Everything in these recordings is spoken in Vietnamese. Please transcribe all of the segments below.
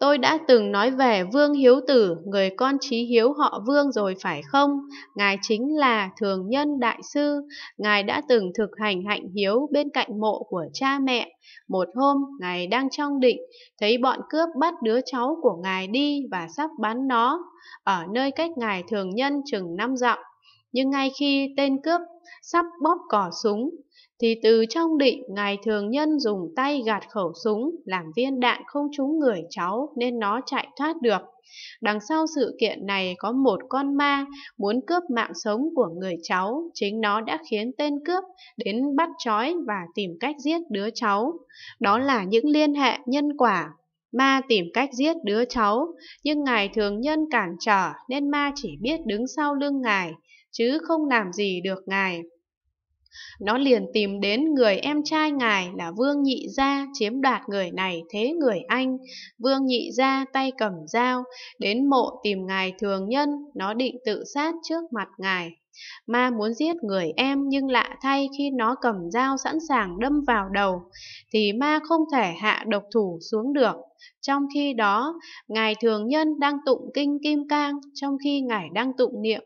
Tôi đã từng nói về Vương Hiếu Tử, người con trí hiếu họ Vương rồi phải không? Ngài chính là Thường Nhân Đại Sư. Ngài đã từng thực hành hạnh hiếu bên cạnh mộ của cha mẹ. Một hôm, Ngài đang trong định, thấy bọn cướp bắt đứa cháu của Ngài đi và sắp bắn nó, ở nơi cách Ngài Thường Nhân chừng năm dặm. Nhưng ngay khi tên cướp sắp bóp cỏ súng, thì từ trong định ngài thường nhân dùng tay gạt khẩu súng làm viên đạn không trúng người cháu nên nó chạy thoát được. Đằng sau sự kiện này có một con ma muốn cướp mạng sống của người cháu, chính nó đã khiến tên cướp đến bắt trói và tìm cách giết đứa cháu. Đó là những liên hệ nhân quả. Ma tìm cách giết đứa cháu, nhưng ngài thường nhân cản trở nên ma chỉ biết đứng sau lưng ngài, chứ không làm gì được ngài. Nó liền tìm đến người em trai ngài là Vương Nhị Gia chiếm đoạt người này thế người anh. Vương Nhị Gia tay cầm dao, đến mộ tìm ngài thường nhân, nó định tự sát trước mặt ngài. Ma muốn giết người em nhưng lạ thay khi nó cầm dao sẵn sàng đâm vào đầu, thì ma không thể hạ độc thủ xuống được. Trong khi đó, Ngài Thường Nhân đang tụng kinh Kim Cang, trong khi Ngài đang tụng niệm,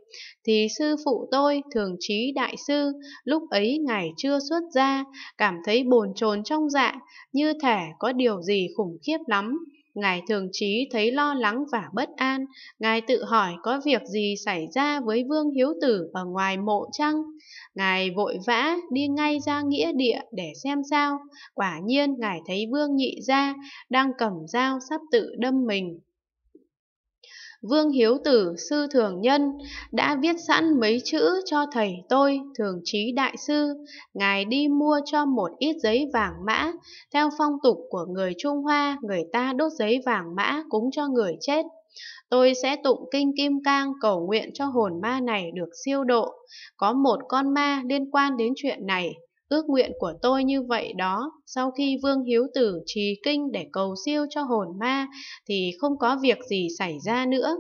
thì sư phụ tôi, Thường Trí Đại Sư, lúc ấy Ngài chưa xuất ra, cảm thấy bồn chồn trong dạ, như thể có điều gì khủng khiếp lắm. Ngài thường trí thấy lo lắng và bất an, Ngài tự hỏi có việc gì xảy ra với Vương Hiếu Tử ở ngoài mộ chăng? Ngài vội vã đi ngay ra nghĩa địa để xem sao. Quả nhiên Ngài thấy Vương Nhị Gia đang cầm dao sắp tự đâm mình. Vương Hiếu Tử, sư thường nhân, đã viết sẵn mấy chữ cho thầy tôi, thường trí đại sư. Ngài đi mua cho một ít giấy vàng mã. Theo phong tục của người Trung Hoa, người ta đốt giấy vàng mã cúng cho người chết. Tôi sẽ tụng kinh Kim Cang cầu nguyện cho hồn ma này được siêu độ. Có một con ma liên quan đến chuyện này. Ước nguyện của tôi như vậy đó, sau khi Vương Hiếu Tử trì kinh để cầu siêu cho hồn ma thì không có việc gì xảy ra nữa.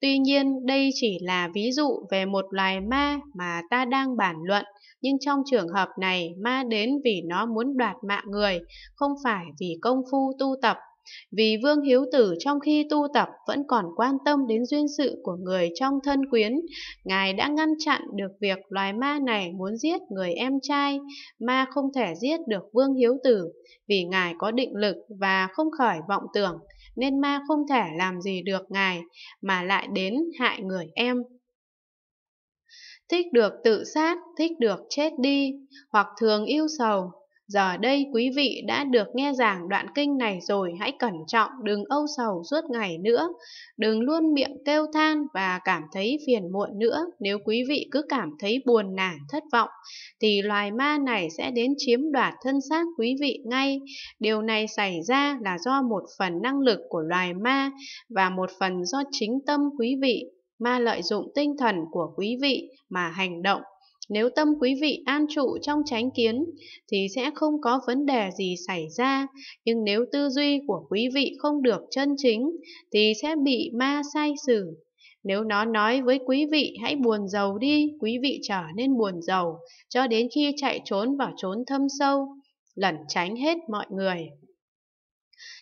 Tuy nhiên, đây chỉ là ví dụ về một loài ma mà ta đang bàn luận, nhưng trong trường hợp này ma đến vì nó muốn đoạt mạng người, không phải vì công phu tu tập vì Vương Hiếu Tử trong khi tu tập vẫn còn quan tâm đến duyên sự của người trong thân quyến, Ngài đã ngăn chặn được việc loài ma này muốn giết người em trai, ma không thể giết được Vương Hiếu Tử, vì Ngài có định lực và không khởi vọng tưởng, nên ma không thể làm gì được Ngài, mà lại đến hại người em. Thích được tự sát, thích được chết đi, hoặc thường yêu sầu, Giờ đây quý vị đã được nghe giảng đoạn kinh này rồi, hãy cẩn trọng, đừng âu sầu suốt ngày nữa. Đừng luôn miệng kêu than và cảm thấy phiền muộn nữa. Nếu quý vị cứ cảm thấy buồn nản, thất vọng, thì loài ma này sẽ đến chiếm đoạt thân xác quý vị ngay. Điều này xảy ra là do một phần năng lực của loài ma và một phần do chính tâm quý vị. Ma lợi dụng tinh thần của quý vị mà hành động nếu tâm quý vị an trụ trong chánh kiến thì sẽ không có vấn đề gì xảy ra, nhưng nếu tư duy của quý vị không được chân chính thì sẽ bị ma sai sử. Nếu nó nói với quý vị hãy buồn giàu đi, quý vị trở nên buồn giàu cho đến khi chạy trốn vào trốn thâm sâu, lẩn tránh hết mọi người.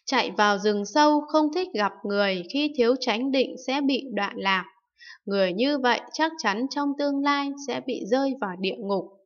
Chạy vào rừng sâu không thích gặp người khi thiếu tránh định sẽ bị đoạn lạc. Người như vậy chắc chắn trong tương lai sẽ bị rơi vào địa ngục.